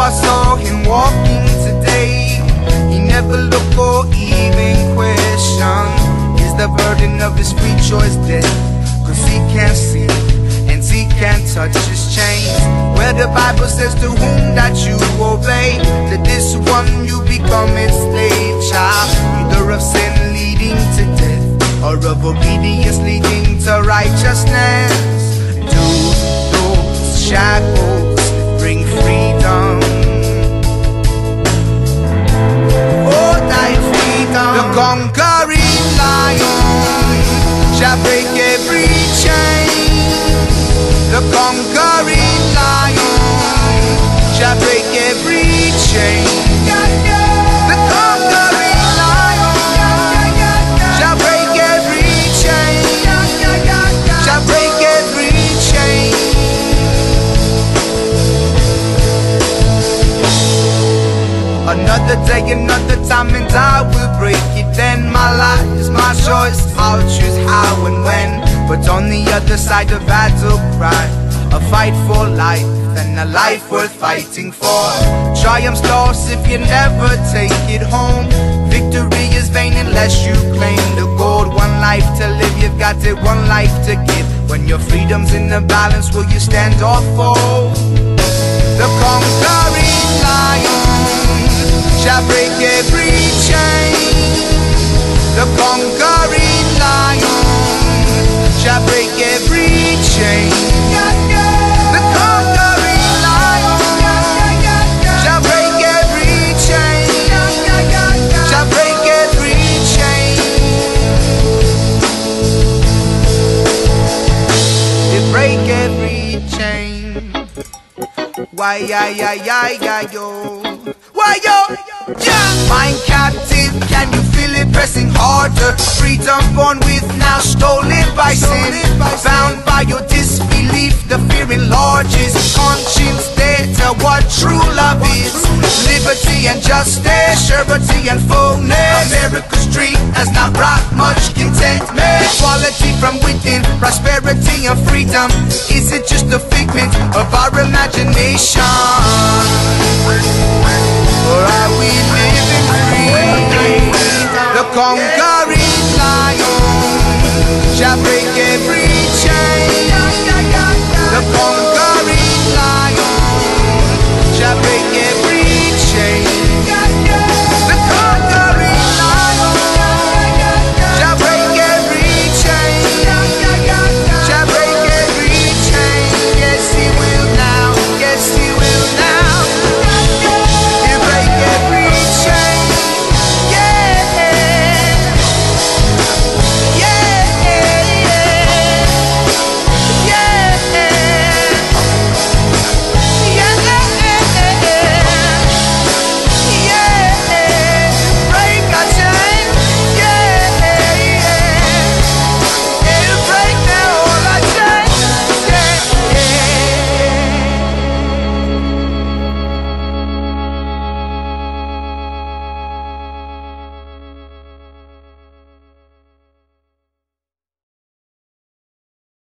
I saw him walking today. He never looked or even questioned. Is the burden of his free choice dead? Cause he can't see and he can't touch his chains. Where the Bible says to whom that you obey, to this one you become its slave child. Either of sin leading to death or of obedience leading to righteousness. Do those shackles Another day, another time, and I will break it. Then my life is my choice. I'll choose how and when. But on the other side, a battle cry, a fight for life, and a life worth fighting for. Triumph's lost if you never take it home. Victory is vain unless you claim the gold. One life to live, you've got it, one life to give. When your freedom's in the balance, will you stand or fall? The conquering lion shall break every Why, yeah, yeah, yeah, yeah, yo. Why, yo? Yeah. Mind captive, can you feel it pressing harder? Freedom born with now stolen by sin. Bound by your disbelief, the fear enlarges. Conscience dead to what true love is. Liberty and justice, surety and fullness. America's dream has not brought much contentment. Equality from within, prosperity and freedom. Is it just a nation. Or are we living free? The